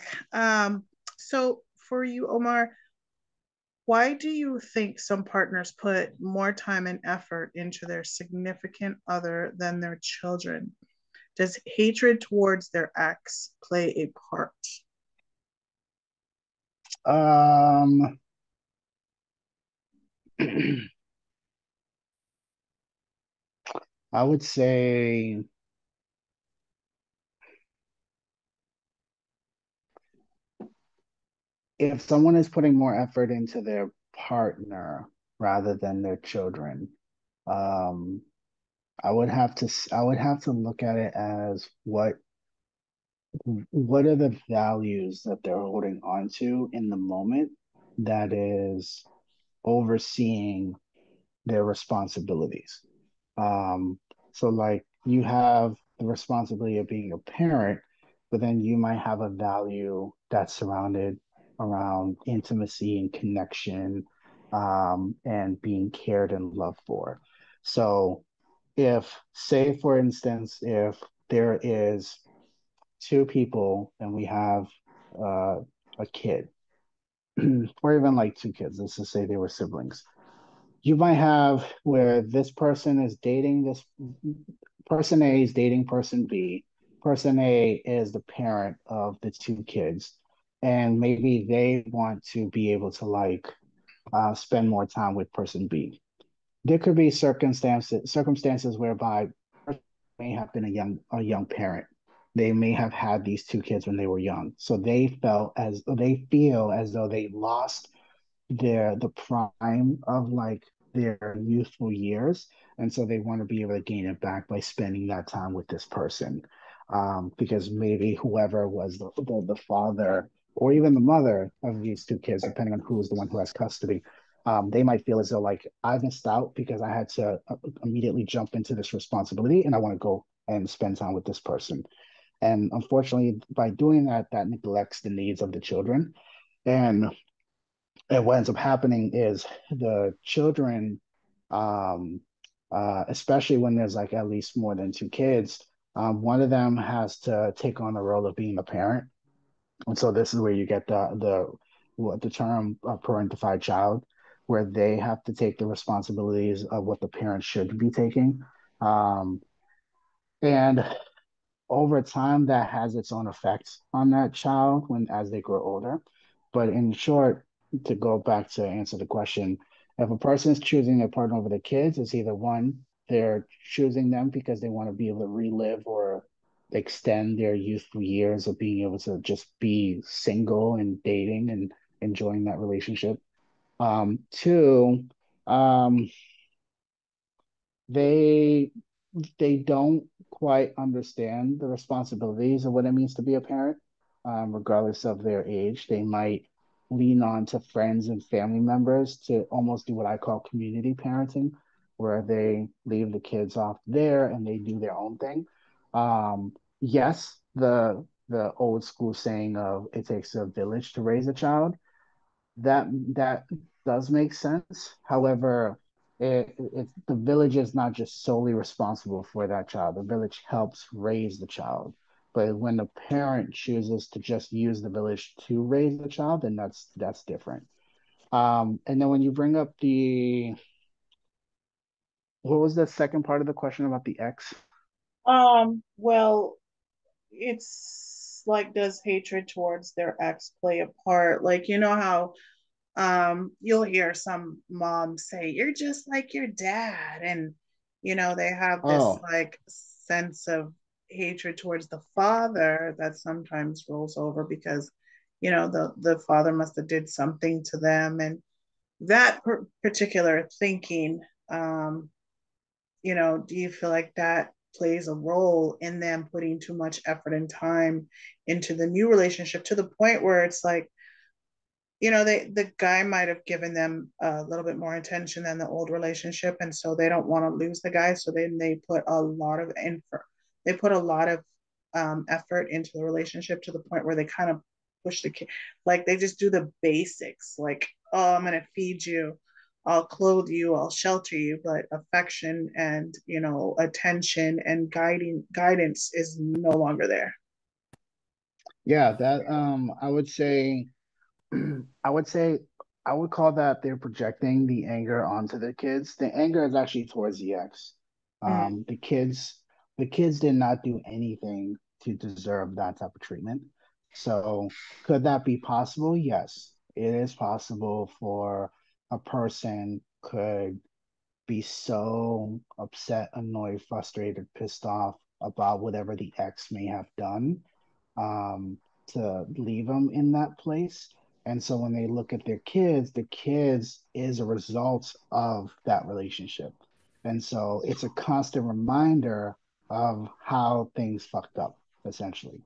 back. Um, so for you, Omar, why do you think some partners put more time and effort into their significant other than their children? Does hatred towards their ex play a part? Um, I would say if someone is putting more effort into their partner rather than their children, um, I would have to I would have to look at it as what what are the values that they're holding on to in the moment that is overseeing their responsibilities. Um, so like you have the responsibility of being a parent, but then you might have a value that's surrounded around intimacy and connection um, and being cared and loved for. So if, say, for instance, if there is two people and we have uh, a kid, or even like two kids, let's just say they were siblings, you might have where this person is dating this person A is dating person B. Person A is the parent of the two kids, and maybe they want to be able to like uh, spend more time with person B. There could be circumstances circumstances whereby may have been a young a young parent. They may have had these two kids when they were young, so they felt as they feel as though they lost their the prime of like their youthful years and so they want to be able to gain it back by spending that time with this person um, because maybe whoever was the, the, the father or even the mother of these two kids depending on who is the one who has custody um, they might feel as though like i missed out because i had to uh, immediately jump into this responsibility and i want to go and spend time with this person. And unfortunately by doing that that neglects the needs of the children. And and what ends up happening is the children um, uh, especially when there's like at least more than two kids um, one of them has to take on the role of being a parent and so this is where you get the the what the term parentified child where they have to take the responsibilities of what the parents should be taking. Um, and over time that has its own effects on that child when as they grow older. But in short to go back to answer the question, if a person is choosing their partner over the kids, it's either one, they're choosing them because they want to be able to relive or extend their youthful years of being able to just be single and dating and enjoying that relationship. Um, two, um, they they don't quite understand the responsibilities of what it means to be a parent, um, regardless of their age. They might lean on to friends and family members to almost do what I call community parenting, where they leave the kids off there and they do their own thing. Um, yes, the the old school saying of it takes a village to raise a child, that that does make sense. However, it, it, the village is not just solely responsible for that child. The village helps raise the child. But when the parent chooses to just use the village to raise the child, then that's that's different. Um, and then when you bring up the what was the second part of the question about the ex? Um, well, it's like does hatred towards their ex play a part? Like you know how um you'll hear some moms say, You're just like your dad, and you know, they have this oh. like sense of hatred towards the father that sometimes rolls over because you know the the father must have did something to them and that per- particular thinking um you know do you feel like that plays a role in them putting too much effort and time into the new relationship to the point where it's like you know they the guy might have given them a little bit more attention than the old relationship. And so they don't want to lose the guy. So then they put a lot of effort they put a lot of um, effort into the relationship to the point where they kind of push the kid like they just do the basics like oh i'm going to feed you i'll clothe you i'll shelter you but affection and you know attention and guiding guidance is no longer there Yeah, that um I would say I would say I would call that they're projecting the anger onto the kids. The anger is actually towards the ex. Mm. Um, the kids, the kids did not do anything to deserve that type of treatment. So could that be possible? Yes, it is possible for a person could be so upset, annoyed, frustrated, pissed off about whatever the ex may have done um, to leave them in that place. And so when they look at their kids, the kids is a result of that relationship. And so it's a constant reminder of how things fucked up, essentially.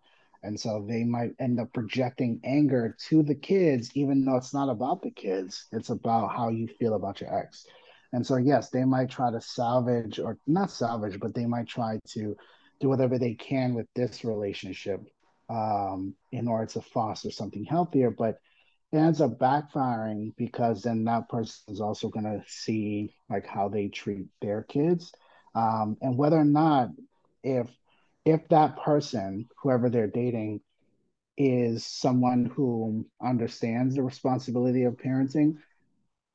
And so they might end up projecting anger to the kids, even though it's not about the kids, it's about how you feel about your ex. And so, yes, they might try to salvage or not salvage, but they might try to do whatever they can with this relationship um, in order to foster something healthier. But it ends up backfiring because then that person is also going to see like how they treat their kids um, and whether or not if if that person whoever they're dating is someone who understands the responsibility of parenting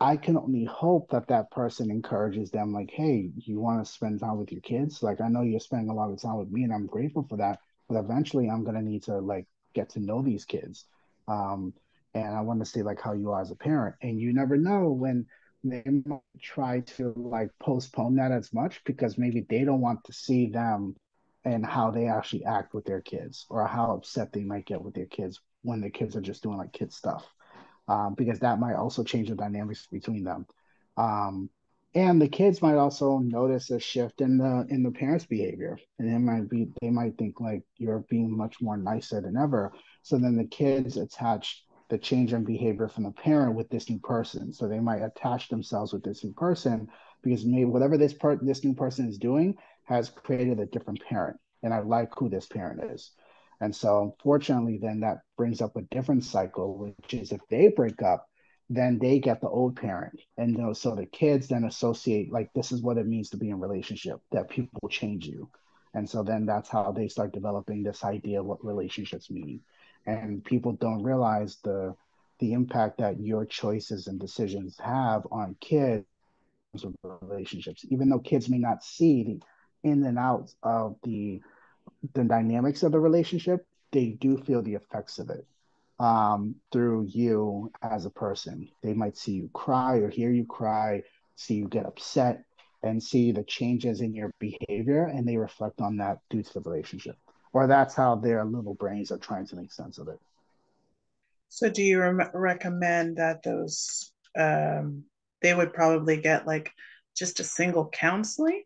I can only hope that that person encourages them, like, hey, you want to spend time with your kids? Like, I know you're spending a lot of time with me, and I'm grateful for that. But eventually, I'm gonna need to like get to know these kids, um, and I want to see like how you are as a parent. And you never know when they might try to like postpone that as much because maybe they don't want to see them and how they actually act with their kids or how upset they might get with their kids when the kids are just doing like kid stuff um, because that might also change the dynamics between them. Um, and the kids might also notice a shift in the in the parents' behavior, and they might be they might think like you're being much more nicer than ever. So then the kids attach the change in behavior from the parent with this new person. So they might attach themselves with this new person because maybe whatever this part this new person is doing has created a different parent, and I like who this parent is. And so, unfortunately, then that brings up a different cycle, which is if they break up, then they get the old parent. And you know, so the kids then associate like this is what it means to be in relationship, that people change you. And so then that's how they start developing this idea of what relationships mean. And people don't realize the the impact that your choices and decisions have on kids relationships, even though kids may not see the in and outs of the the dynamics of the relationship, they do feel the effects of it um, through you as a person. They might see you cry or hear you cry, see you get upset, and see the changes in your behavior, and they reflect on that due to the relationship. Or that's how their little brains are trying to make sense of it. So, do you re- recommend that those um, they would probably get like just a single counseling?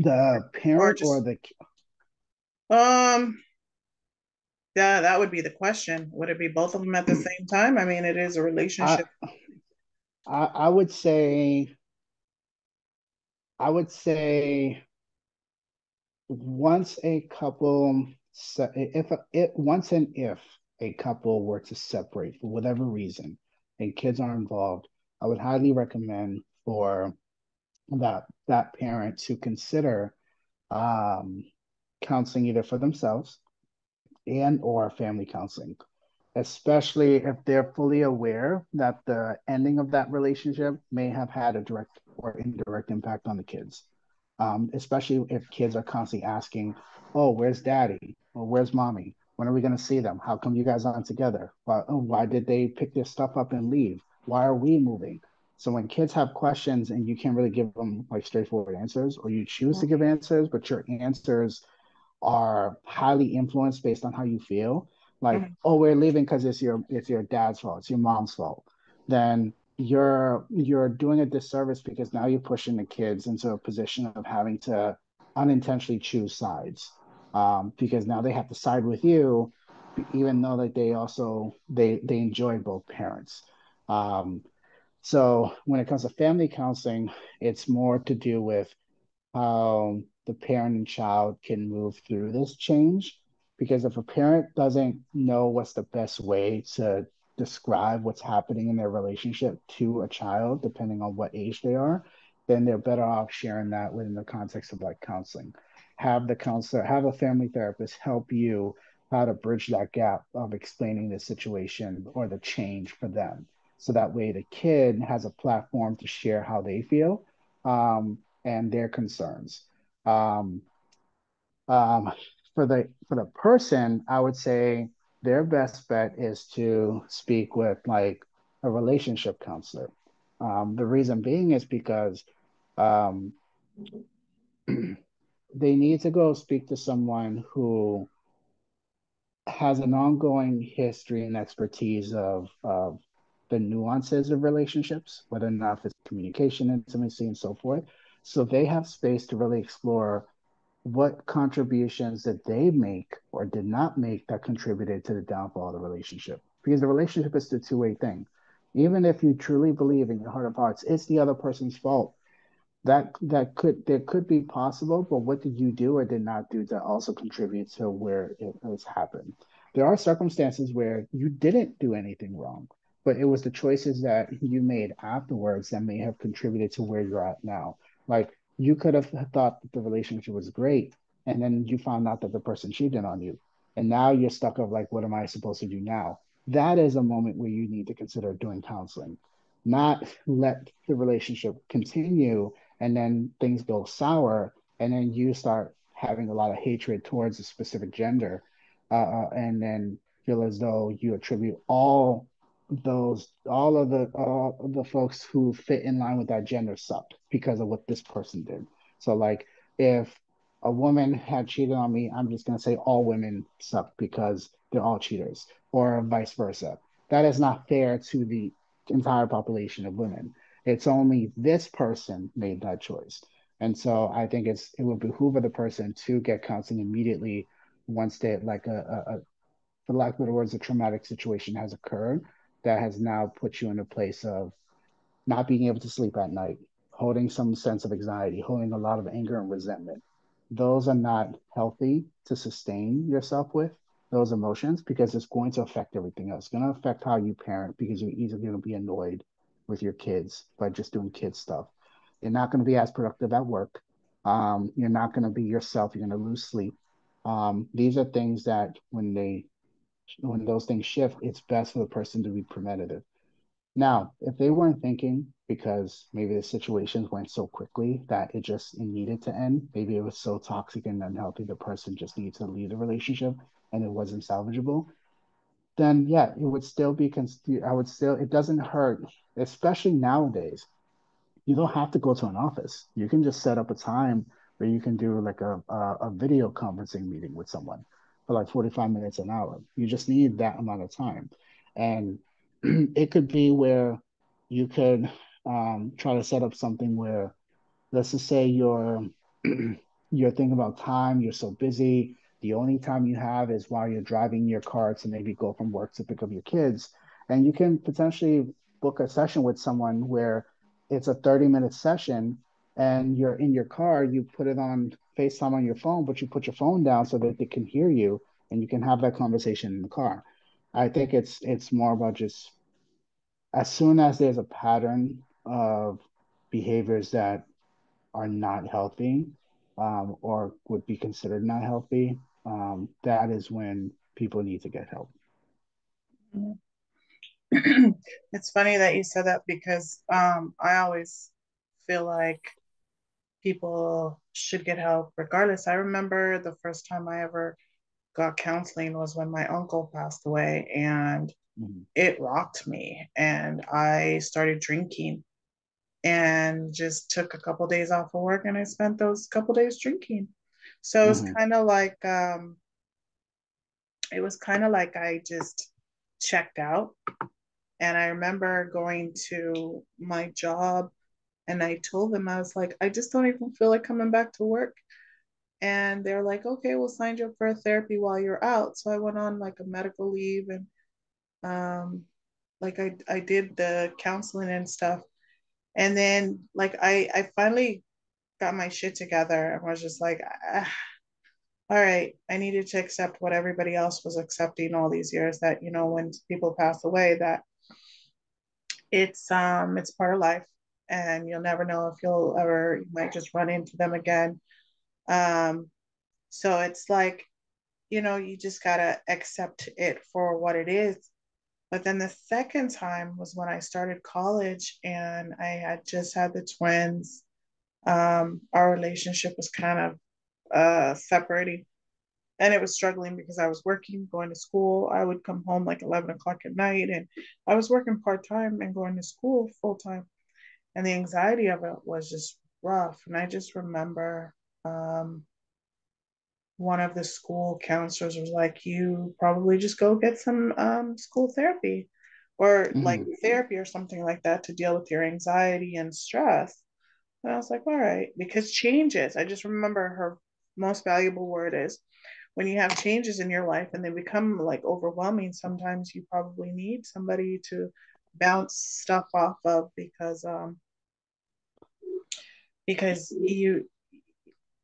The parent or just the um yeah that would be the question. Would it be both of them at the same time? I mean it is a relationship. I, I would say I would say once a couple if it once and if a couple were to separate for whatever reason and kids are involved, I would highly recommend for that that parent to consider um, counseling either for themselves and or family counseling especially if they're fully aware that the ending of that relationship may have had a direct or indirect impact on the kids. Um, especially if kids are constantly asking, "Oh, where's daddy? Or where's mommy? When are we going to see them? How come you guys aren't together? Why, oh, why did they pick their stuff up and leave? Why are we moving?" So when kids have questions and you can't really give them like straightforward answers, or you choose to give answers, but your answers are highly influenced based on how you feel, like, Mhm. oh, we're leaving because it's your it's your dad's fault, it's your mom's fault, then you're you're doing a disservice because now you're pushing the kids into a position of having to unintentionally choose sides. Um, because now they have to side with you, even though that they also they they enjoy both parents. Um, so when it comes to family counseling, it's more to do with how the parent and child can move through this change. Because if a parent doesn't know what's the best way to describe what's happening in their relationship to a child, depending on what age they are, then they're better off sharing that within the context of like counseling. have the counselor, have a family therapist help you how to bridge that gap of explaining the situation or the change for them. So that way the kid has a platform to share how they feel um, and their concerns. Um, um, for the for the person, I would say their best bet is to speak with like a relationship counselor. Um, the reason being is because um, they need to go speak to someone who has an ongoing history and expertise of, of the nuances of relationships, whether or not it's communication, intimacy, and so forth. So they have space to really explore what contributions that they make or did not make that contributed to the downfall of the relationship. Because the relationship is a two way thing. Even if you truly believe in your heart of hearts, it's the other person's fault that that could there could be possible but what did you do or did not do that also contribute to where it has happened there are circumstances where you didn't do anything wrong but it was the choices that you made afterwards that may have contributed to where you're at now. Like you could have thought that the relationship was great and then you found out that the person cheated on you and now you're stuck of like what am i supposed to do now? That is a moment where you need to consider doing counseling. Not let the relationship continue and then things go sour and then you start having a lot of hatred towards a specific gender uh, uh, and then feel as though you attribute all those all of the all of the folks who fit in line with that gender sucked because of what this person did. So like if a woman had cheated on me i'm just to say all women suck because they're all cheaters or vice versa. That is not fair to the entire population of women. It's only this person made that choice. And so I think it's it would behoove the person to get counseling immediately once they like a, a, a for lack of better words, a traumatic situation has occurred that has now put you in a place of not being able to sleep at night, holding some sense of anxiety, holding a lot of anger and resentment. Those are not healthy to sustain yourself with those emotions because it's going to affect everything else. It's going to affect how you parent because you're easily going to be annoyed with your kids by just doing kid stuff. You're not going to be as productive at work. Um, you're not going to be yourself. You're going to lose sleep. Um, these are things that when they when those things shift, it's best for the person to be preventative. Now, if they weren't thinking because maybe the situations went so quickly that it just it needed to end, maybe it was so toxic and unhealthy, the person just needed to leave the relationship and it wasn't salvageable, then yeah, it would still be. I would still. It doesn't hurt, especially nowadays. You don't have to go to an office. You can just set up a time where you can do like a a, a video conferencing meeting with someone for like forty five minutes an hour. You just need that amount of time, and it could be where you could um, try to set up something where, let's just say you're you're thinking about time. You're so busy the only time you have is while you're driving your car to maybe go from work to pick up your kids. And you can potentially book a session with someone where it's a 30 minute session and you're in your car, you put it on FaceTime on your phone, but you put your phone down so that they can hear you and you can have that conversation in the car. I think it's it's more about just as soon as there's a pattern of behaviors that are not healthy um, or would be considered not healthy, um, that is when people need to get help. it's funny that you said that because um, I always feel like people should get help regardless. I remember the first time I ever got counseling was when my uncle passed away and mm-hmm. it rocked me and I started drinking and just took a couple days off of work and I spent those couple days drinking so it was mm-hmm. kind of like um, it was kind of like I just checked out. And I remember going to my job and I told them, I was like, I just don't even feel like coming back to work. And they're like, okay, we'll sign you up for a therapy while you're out. So I went on like a medical leave and um like I, I did the counseling and stuff. And then like I, I finally got my shit together and was just like, ah, all right, I needed to accept what everybody else was accepting all these years that, you know, when people pass away, that it's um it's part of life and you'll never know if you'll ever you might just run into them again. Um So it's like, you know, you just got to accept it for what it is. But then the second time was when I started college and I had just had the twins. Um, our relationship was kind of uh, separating and it was struggling because I was working, going to school. I would come home like 11 o'clock at night and I was working part time and going to school full time. And the anxiety of it was just rough. And I just remember um, one of the school counselors was like, You probably just go get some um, school therapy or mm-hmm. like therapy or something like that to deal with your anxiety and stress. And I was like, All right, because changes. I just remember her most valuable word is when you have changes in your life and they become like overwhelming, sometimes you probably need somebody to bounce stuff off of because um because you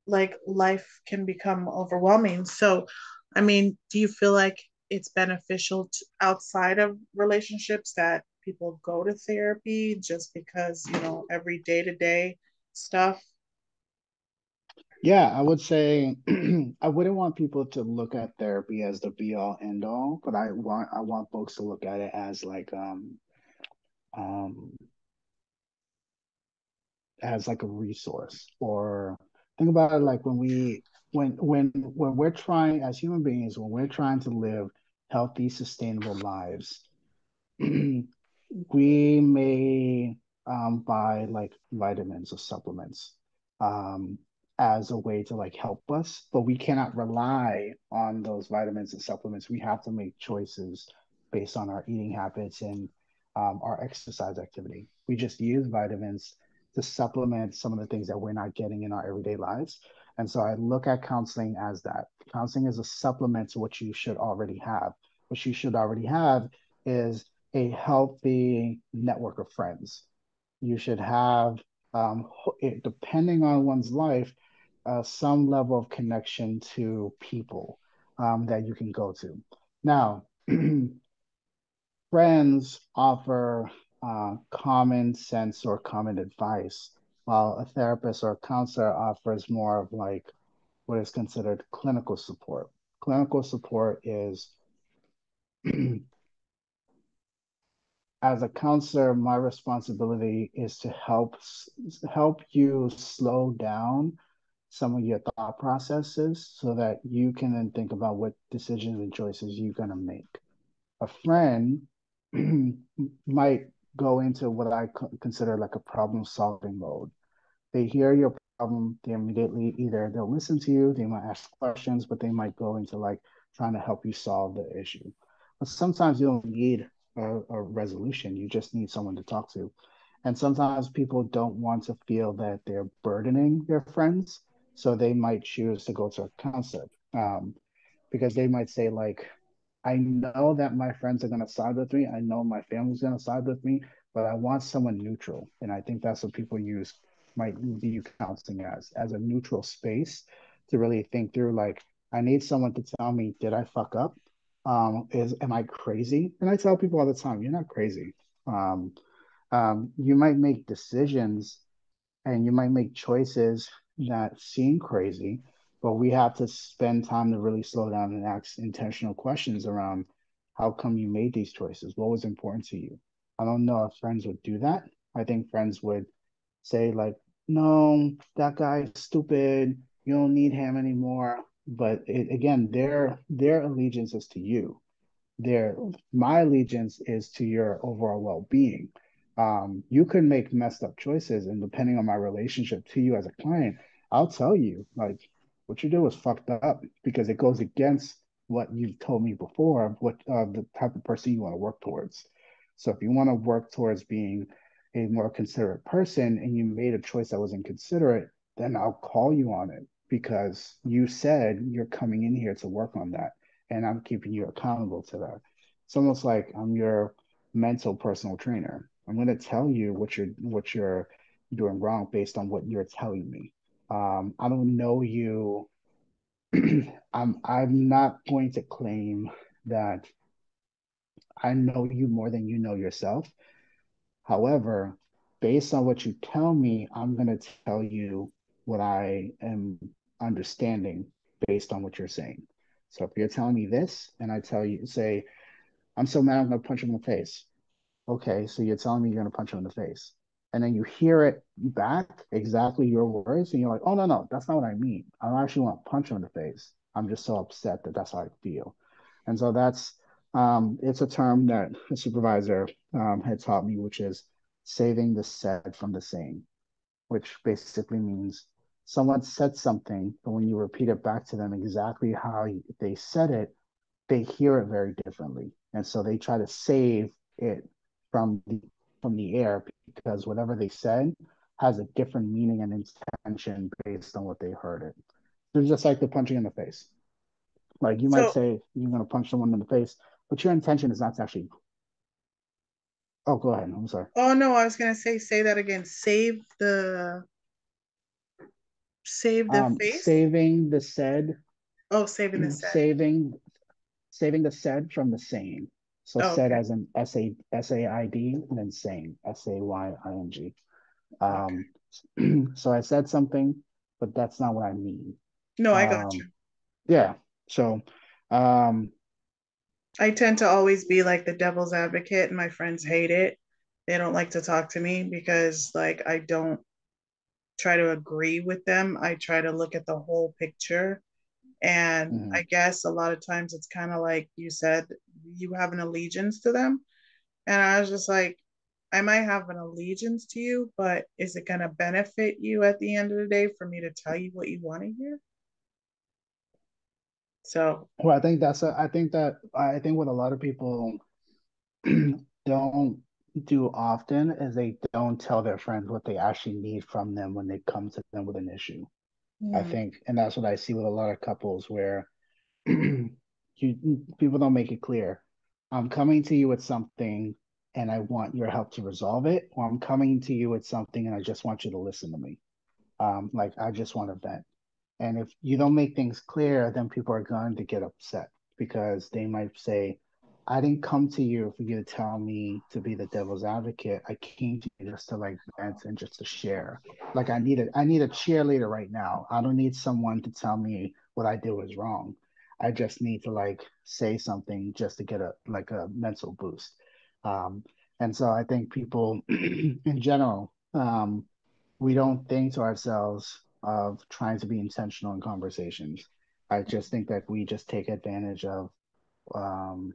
like life can become overwhelming. So, I mean, do you feel like it's beneficial to, outside of relationships that people go to therapy just because, you know, every day to day stuff yeah, I would say I wouldn't want people to look at therapy as the be all end all, but I want I want folks to look at it as like um um as like a resource or think about it like when we when when when we're trying as human beings when we're trying to live healthy sustainable lives we may um, buy like vitamins or supplements um, as a way to like help us, but we cannot rely on those vitamins and supplements. We have to make choices based on our eating habits and um, our exercise activity. We just use vitamins to supplement some of the things that we're not getting in our everyday lives. And so I look at counseling as that. Counseling is a supplement to what you should already have. What you should already have is a healthy network of friends. You should have, um, depending on one's life, uh, some level of connection to people um, that you can go to. Now, friends offer uh, common sense or common advice, while a therapist or a counselor offers more of like what is considered clinical support. Clinical support is as a counselor, my responsibility is to help help you slow down some of your thought processes so that you can then think about what decisions and choices you're going to make. A friend might go into what I consider like a problem solving mode. They hear your problem, they immediately either they'll listen to you, they might ask questions, but they might go into like trying to help you solve the issue. But sometimes you don't need a, a resolution, you just need someone to talk to. And sometimes people don't want to feel that they're burdening their friends so they might choose to go to a counselor um, because they might say like, I know that my friends are going to side with me. I know my family's going to side with me, but I want someone neutral. And I think that's what people use might view counseling as as a neutral space to really think through like I need someone to tell me did I fuck up um is am I crazy and I tell people all the time you're not crazy um um you might make decisions and you might make choices that seem crazy, but we have to spend time to really slow down and ask intentional questions around how come you made these choices? What was important to you? I don't know if friends would do that. I think friends would say, like, no, that guy's stupid. You don't need him anymore. But it, again, their their allegiance is to you. Their my allegiance is to your overall well-being um, you can make messed up choices. And depending on my relationship to you as a client, I'll tell you, like, what you did was fucked up because it goes against what you've told me before of what uh, the type of person you want to work towards. So if you want to work towards being a more considerate person and you made a choice that was inconsiderate, then I'll call you on it because you said you're coming in here to work on that. And I'm keeping you accountable to that. It's almost like I'm your mental personal trainer. I'm going to tell you what you're what you're doing wrong based on what you're telling me. Um, I don't know you. I'm I'm not going to claim that I know you more than you know yourself. However, based on what you tell me, I'm going to tell you what I am understanding based on what you're saying. So if you're telling me this and I tell you, say, I'm so mad I'm gonna punch him in the face. Okay, so you're telling me you're gonna punch him in the face. And then you hear it back exactly your words, and you're like, oh no, no, that's not what I mean. I don't actually want to punch him in the face. I'm just so upset that that's how I feel. And so that's um, it's a term that a supervisor um, had taught me, which is saving the said from the saying, which basically means someone said something, but when you repeat it back to them exactly how they said it, they hear it very differently, and so they try to save it from the from the air because whatever they said has a different meaning and intention based on what they heard it. It's just like the punching in the face. Like you might so, say you're gonna punch someone in the face, but your intention is not to actually. Oh, go ahead. I'm sorry. Oh no, I was gonna say say that again. Save the. Save the um, face. Saving the said. Oh, saving the said. Saving, saving the said from the saying. So oh, said okay. as an S A S A I D and then saying S A Y I N G. Um, okay. so I said something, but that's not what I mean. No, I got um, you. Yeah. So um I tend to always be like the devil's advocate, and my friends hate it. They don't like to talk to me because, like, I don't try to agree with them. I try to look at the whole picture. And mm. I guess a lot of times it's kind of like you said, you have an allegiance to them. And I was just like, I might have an allegiance to you, but is it going to benefit you at the end of the day for me to tell you what you want to hear? So, well, I think that's a, I think that I think what a lot of people don't do often is they don't tell their friends what they actually need from them when they come to them with an issue. Yeah. I think, and that's what I see with a lot of couples where you people don't make it clear. I'm coming to you with something and I want your help to resolve it, or I'm coming to you with something and I just want you to listen to me. Um, like I just want to vent. And if you don't make things clear, then people are going to get upset because they might say, I didn't come to you for you to tell me to be the devil's advocate. I came to you just to like vent and just to share. Like I need a I need a cheerleader right now. I don't need someone to tell me what I did was wrong. I just need to like say something just to get a like a mental boost. Um, and so I think people in general, um, we don't think to ourselves, of trying to be intentional in conversations. I just think that we just take advantage of um,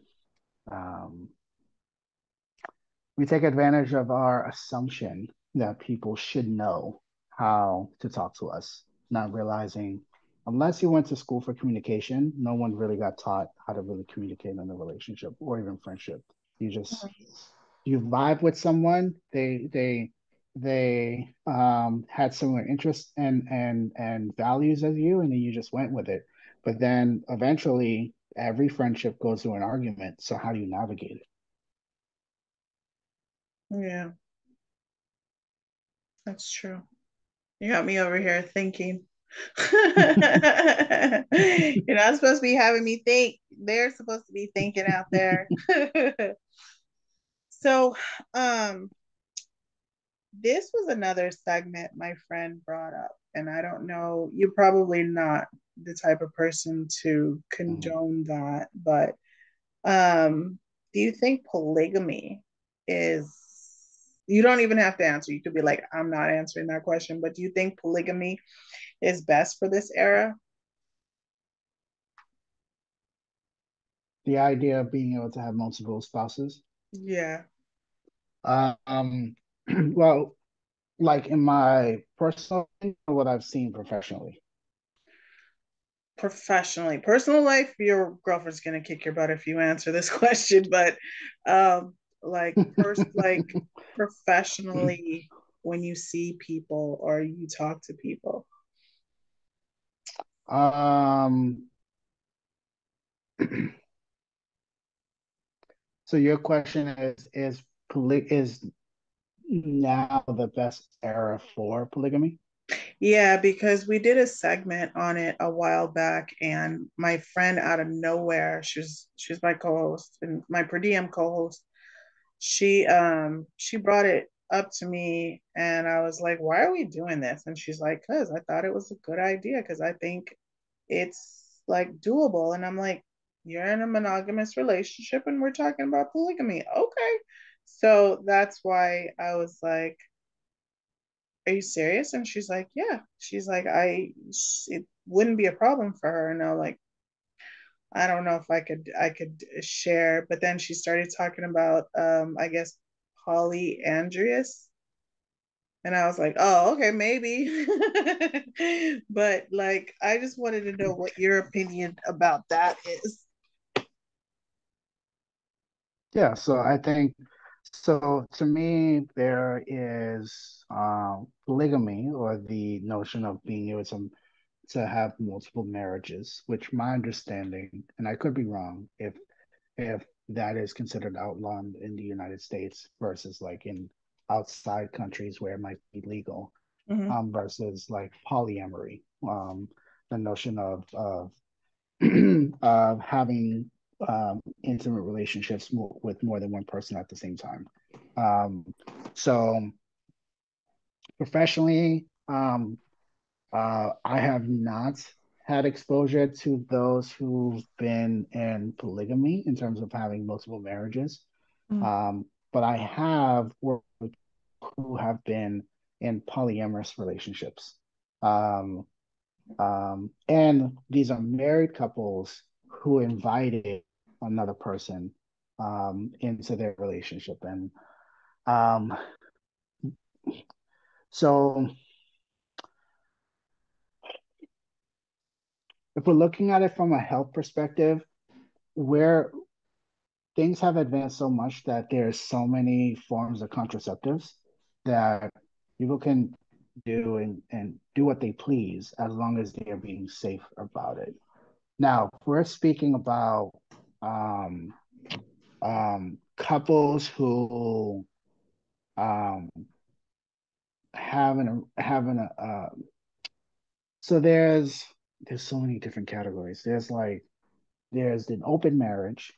um, we take advantage of our assumption that people should know how to talk to us, not realizing unless you went to school for communication, no one really got taught how to really communicate in a relationship or even friendship. You just you vibe with someone, they they they um, had similar interests and and and values as you, and then you just went with it. But then eventually, every friendship goes to an argument. So how do you navigate it? Yeah, that's true. You got me over here thinking. You're not supposed to be having me think. They're supposed to be thinking out there. so, um, this was another segment my friend brought up, and I don't know, you're probably not the type of person to condone mm. that, but um, do you think polygamy is you don't even have to answer. You could be like, I'm not answering that question, but do you think polygamy is best for this era? The idea of being able to have multiple spouses. Yeah. Um, well, like in my personal what I've seen professionally. Professionally, personal life, your girlfriend's gonna kick your butt if you answer this question. But um, like first, like professionally, when you see people or you talk to people. Um. so your question is is is now the best era for polygamy? Yeah, because we did a segment on it a while back, and my friend out of nowhere, she's she's my co-host and my per diem co-host. She um she brought it up to me, and I was like, "Why are we doing this?" And she's like, "Cause I thought it was a good idea. Cause I think it's like doable. And I'm like, you're in a monogamous relationship and we're talking about polygamy. Okay. So that's why I was like, are you serious? And she's like, yeah. She's like, I, it wouldn't be a problem for her. And I'm like, I don't know if I could, I could share. But then she started talking about, um, I guess, polyandrous. And I was like, oh, okay, maybe. but like, I just wanted to know what your opinion about that is. Yeah, so I think so to me there is uh, polygamy or the notion of being able to to have multiple marriages, which my understanding, and I could be wrong, if if that is considered outlawed in the United States versus like in outside countries where it might be legal, mm-hmm. um, versus like polyamory, um, the notion of of uh, having um, intimate relationships with more than one person at the same time. Um, so professionally, um, uh, I have not had exposure to those who've been in polygamy in terms of having multiple marriages. Mm. Um, but I have worked with who have been in polyamorous relationships. Um, um, and these are married couples who invited another person um, into their relationship. And um, so if we're looking at it from a health perspective, where things have advanced so much that there's so many forms of contraceptives that people can do and, and do what they please as long as they are being safe about it. Now, we're speaking about um, um, couples who um, having a having a uh, so there's there's so many different categories. There's like there's an open marriage.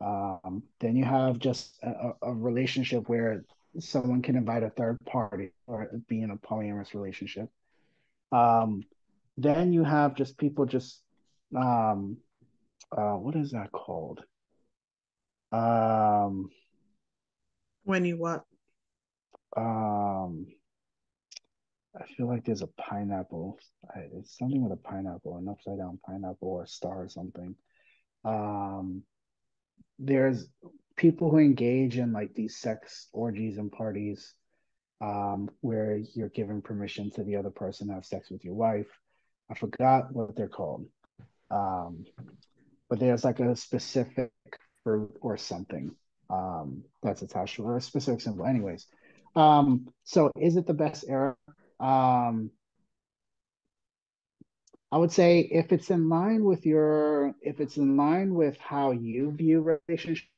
Um, then you have just a, a relationship where someone can invite a third party or be in a polyamorous relationship. Um, then you have just people just um, uh, what is that called? Um, when you what? Um, I feel like there's a pineapple. It's something with a pineapple, an upside down pineapple or a star or something. Um, there's people who engage in like these sex orgies and parties um, where you're giving permission to the other person to have sex with your wife. I forgot what they're called. Um, but there's like a specific fruit or something um, that's attached to it, or a specific symbol. Anyways, um, so is it the best era? Um, I would say if it's in line with your, if it's in line with how you view relationships,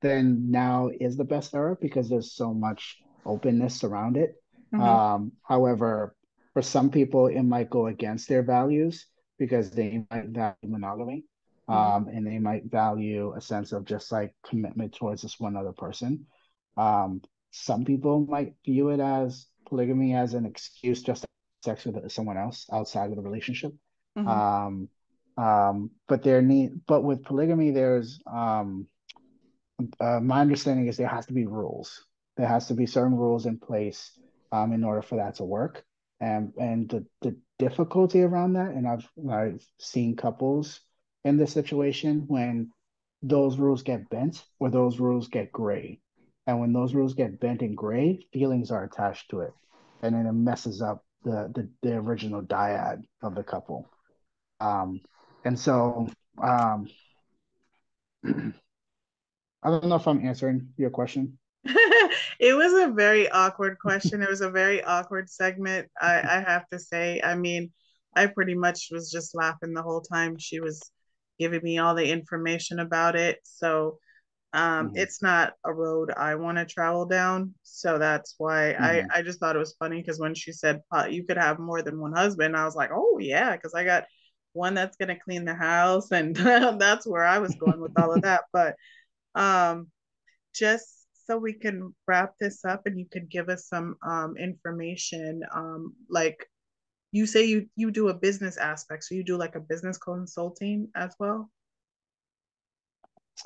then now is the best era because there's so much openness around it. Mm-hmm. Um, however, for some people, it might go against their values because they might value monogamy. Mm-hmm. um, and they might value a sense of just like commitment towards this one other person. Um, some people might view it as polygamy as an excuse just to sex with someone else outside of the relationship. Mm-hmm. Um, um, but there need, but with polygamy, there's um, uh, my understanding is there has to be rules. There has to be certain rules in place um, in order for that to work. And and the the difficulty around that, and I've I've seen couples in this situation when those rules get bent or those rules get gray. And when those rules get bent and gray, feelings are attached to it. And then it messes up the the, the original dyad of the couple. Um, and so um, I don't know if I'm answering your question. it was a very awkward question. it was a very awkward segment. I, I have to say. I mean, I pretty much was just laughing the whole time she was giving me all the information about it. So um, mm-hmm. it's not a road I want to travel down. So that's why mm-hmm. I, I just thought it was funny because when she said you could have more than one husband, I was like, oh, yeah, because I got one that's going to clean the house. And that's where I was going with all of that. But um, just so we can wrap this up and you could give us some um, information, um, like you say you you do a business aspect, so you do like a business consulting as well.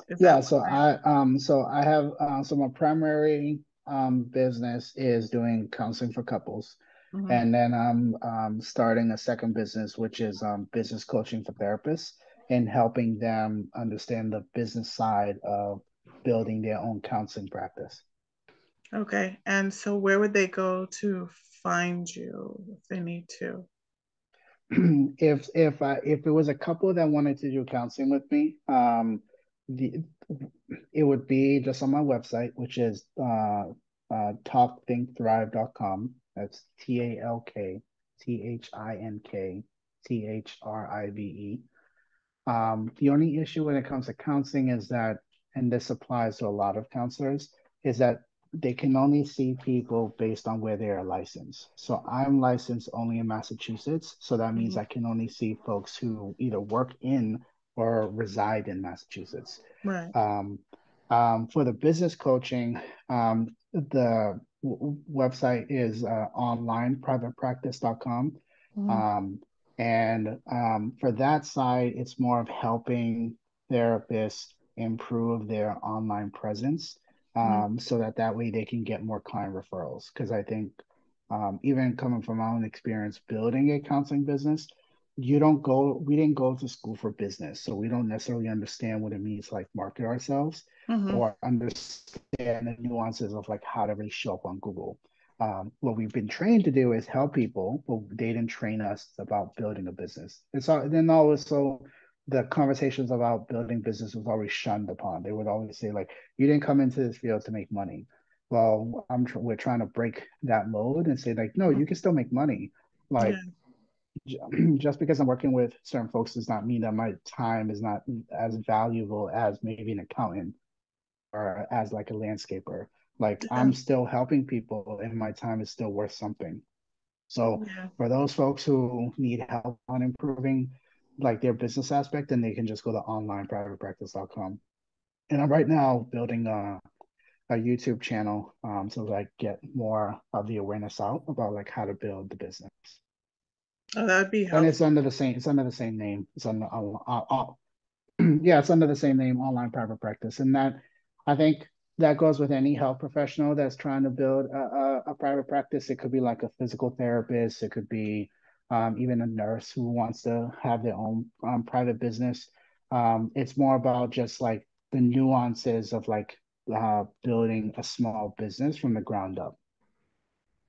Is yeah, so I um so I have uh, so my primary um business is doing counseling for couples. Mm-hmm. And then I'm um, starting a second business, which is um, business coaching for therapists and helping them understand the business side of building their own counseling practice. Okay. And so where would they go to find you if they need to? if if I, if it was a couple that wanted to do counseling with me, um, the it would be just on my website, which is uh, uh, talkthinkthrive.com. That's T A L K T H I N K T H R I V E. Um, the only issue when it comes to counseling is that, and this applies to a lot of counselors, is that they can only see people based on where they are licensed. So I'm licensed only in Massachusetts. So that means mm-hmm. I can only see folks who either work in or reside in Massachusetts. Right. Um, um, for the business coaching, um, the w- website is uh, online privatepractice.com. Mm-hmm. Um, and um, for that side, it's more of helping therapists improve their online presence. Um, mm-hmm. so that that way they can get more client referrals. Because I think um, even coming from my own experience building a counseling business, you don't go, we didn't go to school for business. So we don't necessarily understand what it means like market ourselves mm-hmm. or understand the nuances of like how to really show up on Google um, what we've been trained to do is help people, but they didn't train us about building a business. It's all, then also the conversations about building business was always shunned upon. They would always say like, "You didn't come into this field to make money." Well, I'm we're trying to break that mode and say like, no, you can still make money. Like, yeah. just because I'm working with certain folks does not mean that my time is not as valuable as maybe an accountant or as like a landscaper like yeah. I'm still helping people and my time is still worth something. So yeah. for those folks who need help on improving like their business aspect, then they can just go to onlineprivatepractice.com. And I'm right now building a, a YouTube channel um, so that I get more of the awareness out about like how to build the business. Oh, that'd be helpful. And it's under the same it's under the same name. It's under uh, uh, uh, yeah, it's under the same name, online private practice. And that I think that goes with any health professional that's trying to build a, a, a private practice. It could be like a physical therapist. It could be um, even a nurse who wants to have their own um, private business. Um, it's more about just like the nuances of like uh, building a small business from the ground up.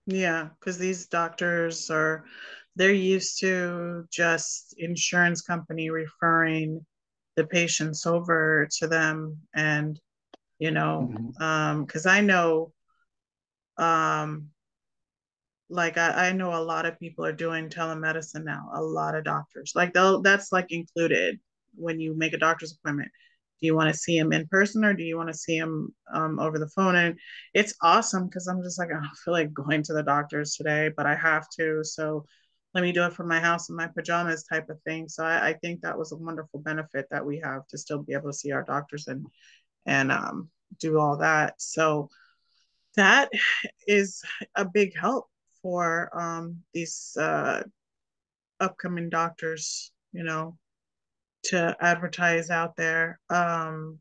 Yeah, because these doctors are they're used to just insurance company referring the patients over to them and you know mm-hmm. um because i know um like I, I know a lot of people are doing telemedicine now a lot of doctors like they'll that's like included when you make a doctor's appointment. Do you want to see him in person or do you want to see him um, over the phone? And it's awesome because i'm just like i don't feel like going to the doctors today but i have to so let me do it from my house in my pajamas type of thing. So I, I think that was a wonderful benefit that we have to still be able to see our doctors and and um, do all that. So that is a big help for um, these uh, upcoming doctors, you know, to advertise out there. Um,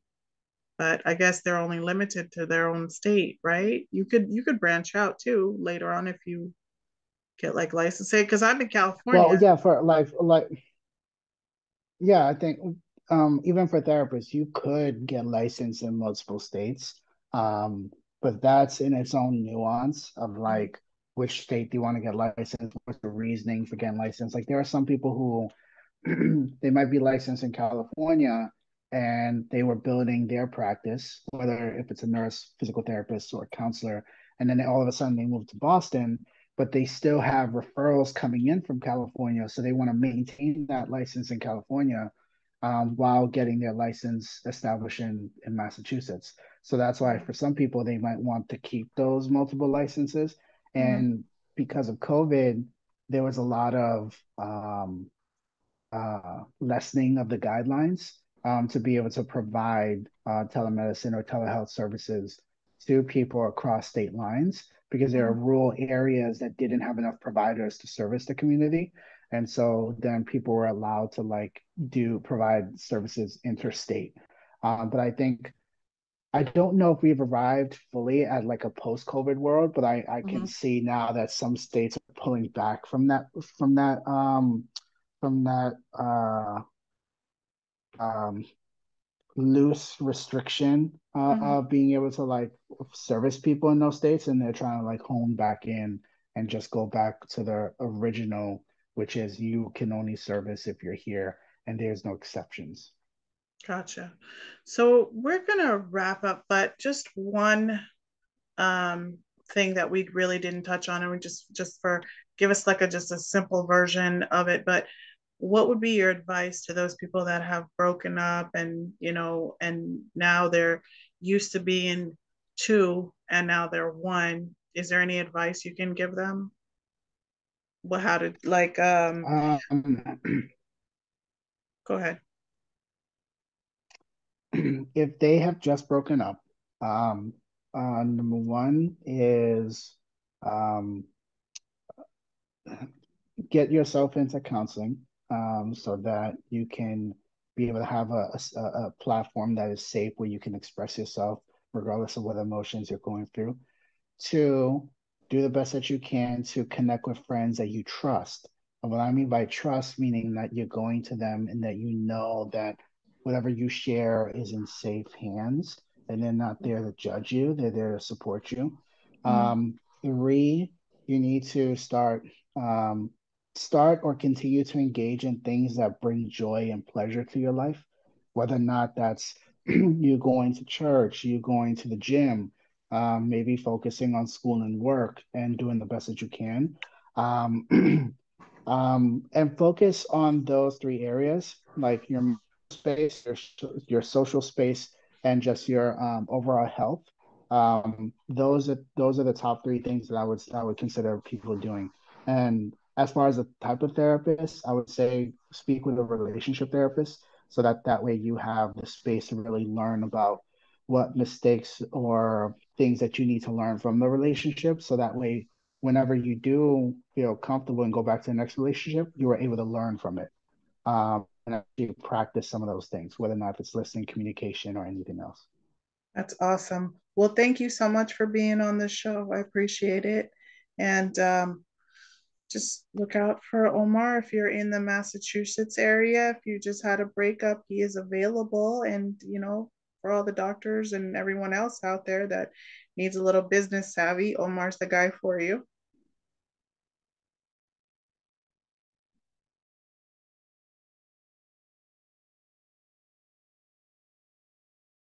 but I guess they're only limited to their own state, right? You could you could branch out too later on if you get like licensing. Because I'm in California. Well, yeah, for like like yeah, I think um, even for therapists, you could get licensed in multiple states. Um, but that's in its own nuance of mm-hmm. like which state do you want to get licensed? What's the reasoning for getting licensed? Like there are some people who they might be licensed in California and they were building their practice, whether if it's a nurse, physical therapist, or counselor, and then all of a sudden they move to Boston, but they still have referrals coming in from California, so they want to maintain that license in California um, while getting their license established in, in Massachusetts. So that's why for some people, they might want to keep those multiple licenses. Mm-hmm. And mm-hmm. because of COVID, there was a lot of um, uh, lessening of the guidelines um, to be able to provide uh, telemedicine or telehealth services to people across state lines. because there are rural areas that didn't have enough providers to service the community. And so then people were allowed to like do provide services interstate. Um, but I think I don't know if we've arrived fully at like a post-COVID world, but I, I can mm-hmm. see now that some states are pulling back from that from that um from that uh um loose restriction uh, mm-hmm. of being able to like service people in those states and they're trying to like hone back in and just go back to the original which is you can only service if you're here and there's no exceptions Gotcha. So we're gonna wrap up, but just one um, thing that we really didn't touch on, and we just just for give us like a just a simple version of it. But what would be your advice to those people that have broken up and you know, and now they're used to being two and now they're one? Is there any advice you can give them? Well, how to like um, um go ahead if they have just broken up, um, uh, number one is um, get yourself into counseling um, so that you can be able to have a, a, a, platform that is safe where you can express yourself regardless of what emotions you're going through. Two, do the best that you can to connect with friends that you trust. And what I mean by trust, meaning that you're going to them and that you know that whatever you share is in safe hands and they're not there to judge you they're there to support you mm-hmm. um, three you need to start um, start or continue to engage in things that bring joy and pleasure to your life whether or not that's you going to church you going to the gym um, maybe focusing on school and work and doing the best that you can um, um, and focus on those three areas like your space, your your social space, and just your um, overall health. Um, those are those are the top three things that I would I would consider people doing. And as far as the type of therapist, I would say speak with a relationship therapist so that that way you have the space to really learn about what mistakes or things that you need to learn from the relationship so that way whenever you do feel comfortable and go back to the next relationship you are able to learn from it um, and actually practice some of those things, whether or not it's listening, communication, or anything else. That's awesome. Well, thank you so much for being on the show. I appreciate it. And um, just look out for Omar if you're in the Massachusetts area. If you just had a breakup, he is available. And, you know, for all the doctors and everyone else out there that needs a little business savvy, Omar's the guy for you.